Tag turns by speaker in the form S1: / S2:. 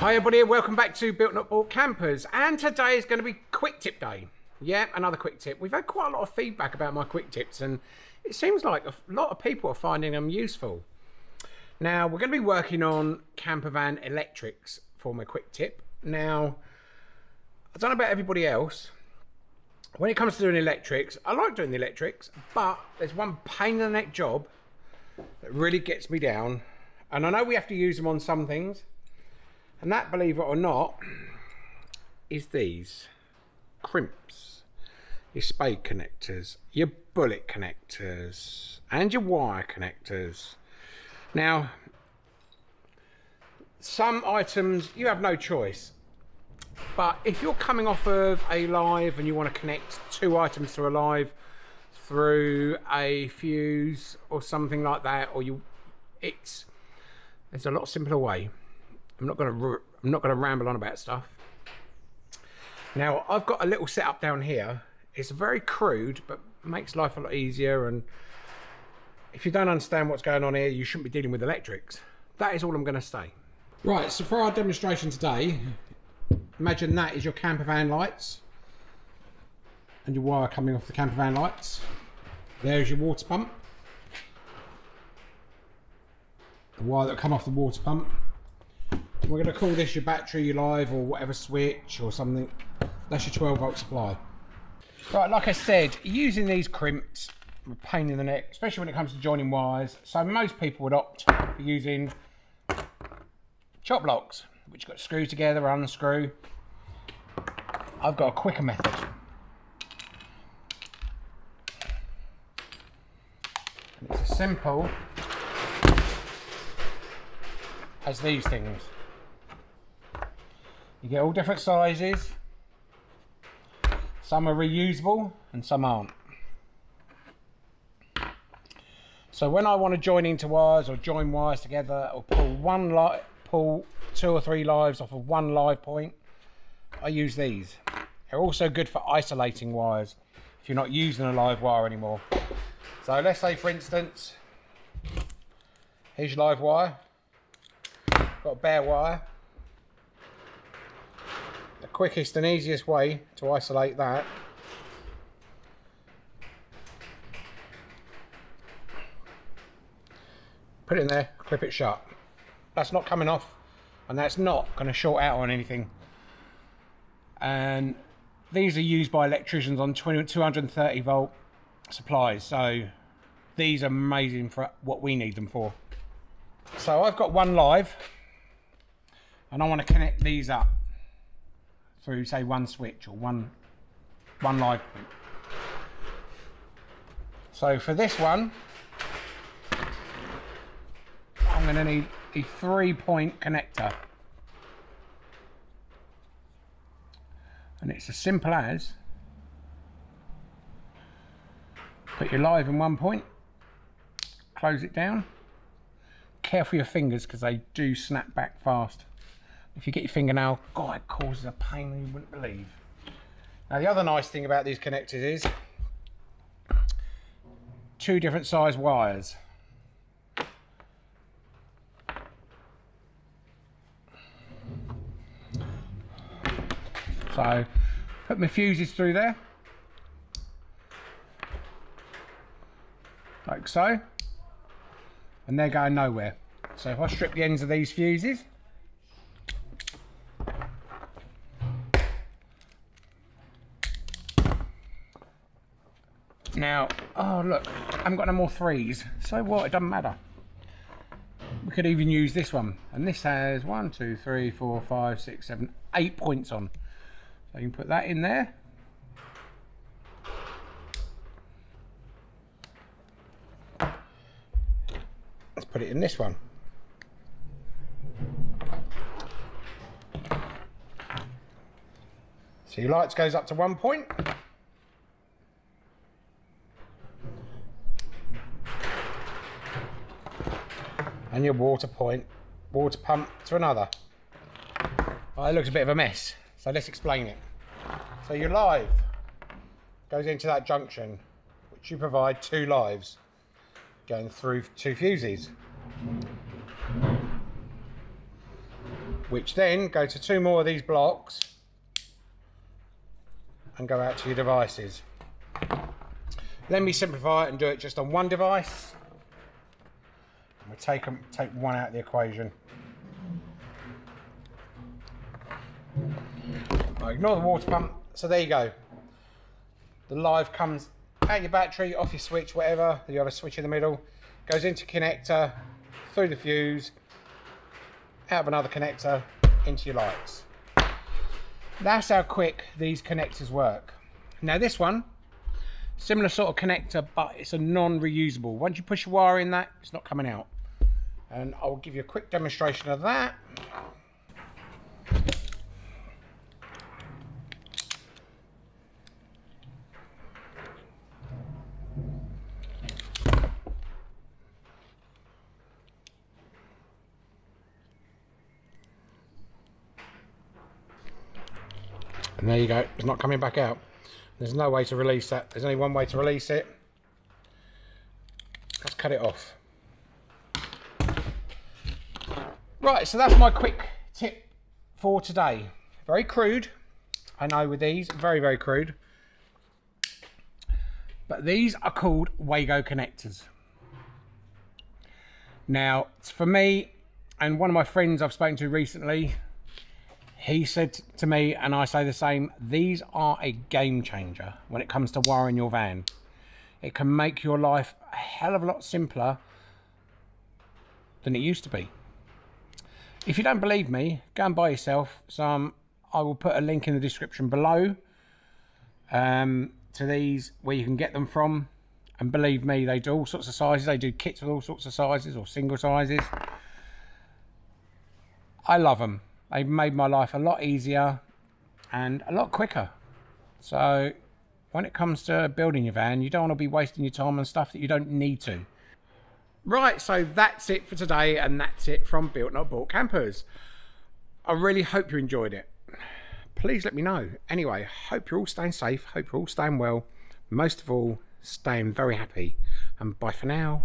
S1: Hi everybody, and welcome back to Built Not Bought Campers. And today is going to be quick tip day. Yeah, another quick tip. We've had quite a lot of feedback about my quick tips and it seems like a lot of people are finding them useful. Now, we're going to be working on camper van electrics for my quick tip. Now, I don't know about everybody else. When it comes to doing electrics, I like doing the electrics, but there's one pain in the neck job that really gets me down. And I know we have to use them on some things, and that, believe it or not, is these crimps, your spade connectors, your bullet connectors, and your wire connectors. Now, some items you have no choice. But if you're coming off of a live and you want to connect two items to a live through a fuse or something like that, or you, it's there's a lot simpler way. I'm not going to I'm not going to ramble on about stuff. Now I've got a little setup down here. It's very crude, but makes life a lot easier. And if you don't understand what's going on here, you shouldn't be dealing with electrics. That is all I'm going to say. Right. So for our demonstration today, imagine that is your camper van lights and your wire coming off the camper van lights. There's your water pump. The wire that come off the water pump we're going to call this your battery live or whatever switch or something. That's your 12 volt supply. Right, like I said, using these crimps, a pain in the neck, especially when it comes to joining wires. So most people would opt for using choc blocks, which got screw together, unscrew. I've got a quicker method. And it's as simple as these things. You get all different sizes. Some are reusable and some aren't. So when I want to join into wires or join wires together or pull one light, pull two or three lives off of one live point, I use these. They're also good for isolating wires if you're not using a live wire anymore. So let's say for instance, here's your live wire, got a bare wire, the quickest and easiest way to isolate that. Put it in there clip it shut. That's not coming off and that's not going to short out on anything. And these are used by electricians on 20, 230 volt supplies so these are amazing for what we need them for. So I've got one live and I want to connect these up through say one switch or one one live point. So for this one, I'm going to need a three point connector. And it's as simple as put your live in one point, close it down. Careful your fingers because they do snap back fast. If you get your fingernail, God, it causes a pain you wouldn't believe. Now the other nice thing about these connectors is two different size wires. So put my fuses through there. Like so. And they're going nowhere. So if I strip the ends of these fuses, Now, oh look, I haven't got no more threes. So what, it doesn't matter. We could even use this one. And this has one, two, three, four, five, six, seven, eight points on. So you can put that in there. Let's put it in this one. So your lights goes up to one point. And your water point, water pump to another. Oh, it looks a bit of a mess, so let's explain it. So your live goes into that junction, which you provide two lives going through two fuses. which then go to two more of these blocks and go out to your devices. Let me simplify it and do it just on one device. We'll take, them, take one out of the equation. Ignore the water pump. So there you go. The live comes out your battery, off your switch, whatever. You have a switch in the middle. Goes into connector, through the fuse, out of another connector, into your lights. That's how quick these connectors work. Now this one, similar sort of connector, but it's a non-reusable. Once you push a wire in that, it's not coming out. And I'll give you a quick demonstration of that. And there you go, it's not coming back out. There's no way to release that. There's only one way to release it. Let's cut it off. Right, so that's my quick tip for today. Very crude, I know with these, very, very crude. But these are called Wago connectors. Now, for me, and one of my friends I've spoken to recently, he said to me, and I say the same, these are a game changer when it comes to wiring your van. It can make your life a hell of a lot simpler than it used to be. If you don't believe me, go and buy yourself some. I will put a link in the description below um, to these where you can get them from. And believe me, they do all sorts of sizes. They do kits with all sorts of sizes or single sizes. I love them. They've made my life a lot easier and a lot quicker. So when it comes to building your van, you don't want to be wasting your time on stuff that you don't need to. Right, so that's it for today, and that's it from Built Not Bought Campers. I really hope you enjoyed it. Please let me know. Anyway, hope you're all staying safe, hope you're all staying well. Most of all, staying very happy. And bye for now.